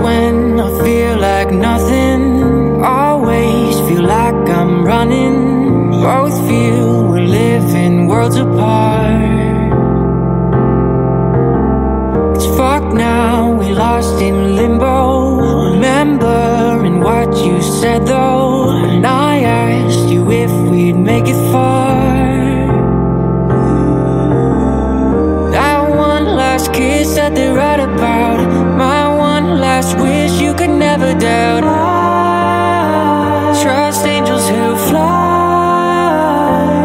when I feel like nothing. Always feel like I'm running. Both feel we're living worlds apart. It's fucked now, we lost in limbo. Remembering what you said though. And I asked you if we'd make it far. That one last kiss that they write about last wish you could never doubt. I trust angels who fly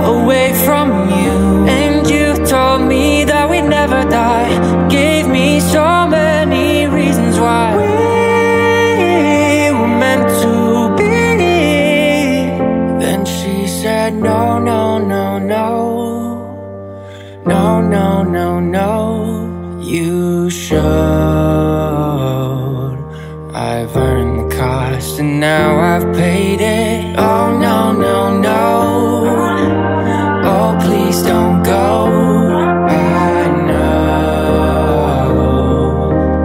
away from you. And you told me that we'd never die. Gave me so many reasons why we were meant to be. Then she said no, no, no, no. No, no, no, no, you should. I've earned the cost and now I've paid it. Oh, no, no, no. Oh, please don't go. I know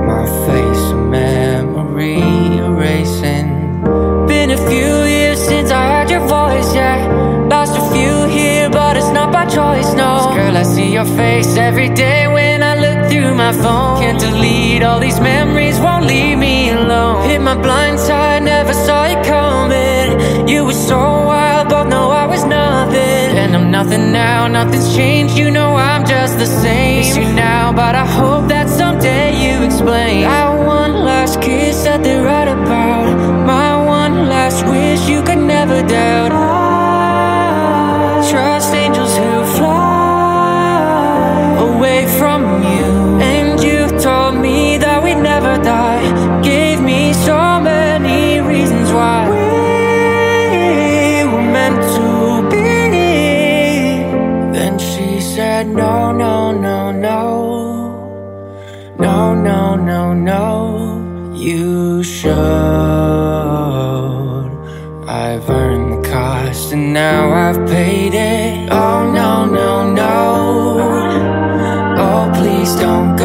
my face a memory erasing. Been a few years since I heard your voice, yeah. Lost a few here, but it's not by choice, no. girl, I see your face every day when I look through my phone. Can't delete all these memories, my blind side, never saw it coming. You were so wild, both know I was nothing. And I'm nothing now, nothing's changed. You know I'm just the same. Miss you now, but I hope that someday you explain. That one last kiss that they write said, No, no, no, no. No, no, no, no. You should. I've earned the cost and now I've paid it. Oh, no, no, no. Oh, please don't